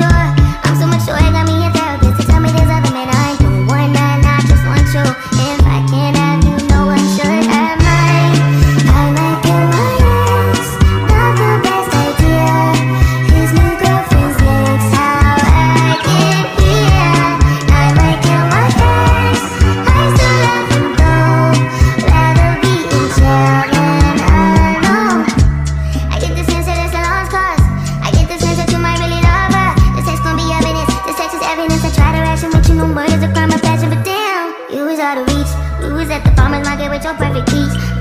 sure no words a crime my passion, but damn, you was out of reach. You was at the farmer's market with your perfect peach.